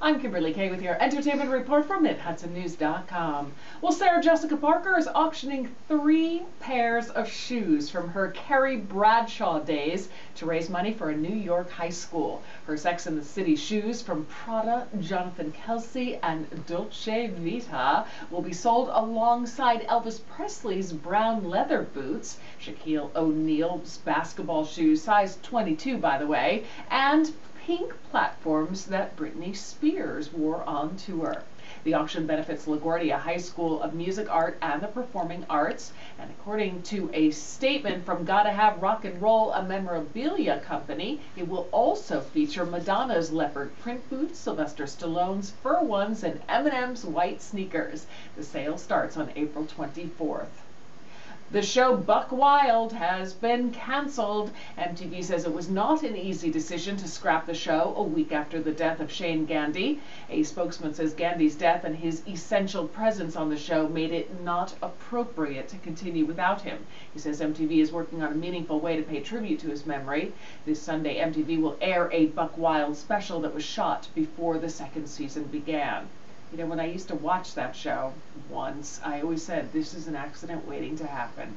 I'm Kimberly Kay with your entertainment report from MidHudsonNews.com. Well, Sarah Jessica Parker is auctioning three pairs of shoes from her Carrie Bradshaw days to raise money for a New York high school. Her Sex and the City shoes from Prada, Jonathan Kelsey, and Dolce Vita will be sold alongside Elvis Presley's brown leather boots, Shaquille O'Neal's basketball shoes, size 22 by the way, and pink platforms that Britney Spears wore on tour. The auction benefits LaGuardia High School of Music, Art, and the Performing Arts. And according to a statement from Gotta Have Rock and Roll, a memorabilia company, it will also feature Madonna's leopard print boots, Sylvester Stallone's fur ones, and Eminem's white sneakers. The sale starts on April 24th. The show Buckwild has been canceled. MTV says it was not an easy decision to scrap the show a week after the death of Shain Gandee. A spokesman says Gandy's death and his essential presence on the show made it not appropriate to continue without him. He says MTV is working on a meaningful way to pay tribute to his memory. This Sunday, MTV will air a Buckwild special that was shot before the second season began. You know, when I used to watch that show once, I always said, this is an accident waiting to happen.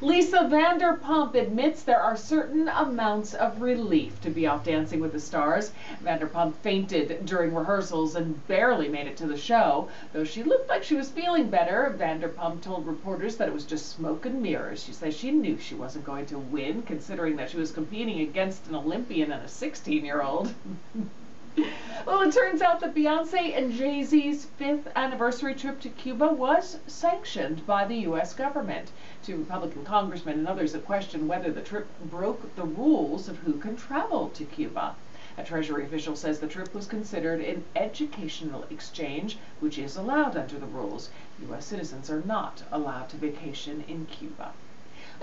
Lisa Vanderpump admits there are certain amounts of relief to be off Dancing with the Stars. Vanderpump fainted during rehearsals and barely made it to the show. Though she looked like she was feeling better, Vanderpump told reporters that it was just smoke and mirrors. She says she knew she wasn't going to win, considering that she was competing against an Olympian and a 16 year old. Well, it turns out that Beyonce and Jay Z's fifth anniversary trip to Cuba was sanctioned by the U.S. government. Two Republican congressmen and others have questioned whether the trip broke the rules of who can travel to Cuba. A Treasury official says the trip was considered an educational exchange, which is allowed under the rules. U.S. citizens are not allowed to vacation in Cuba.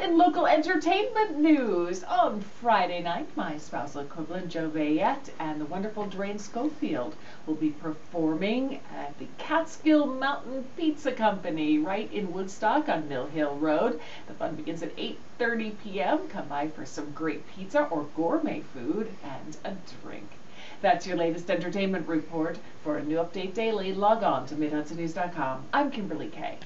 In local entertainment news, on Friday night, my spousal equivalent Joe Bayette and the wonderful Drain Schofield will be performing at the Catskill Mountain Pizza Company right in Woodstock on Mill Hill Road. The fun begins at 8.30 p.m. Come by for some great pizza or gourmet food and a drink. That's your latest entertainment report. For a new update daily, log on to MidHudsonNews.com. I'm Kimberly Kay.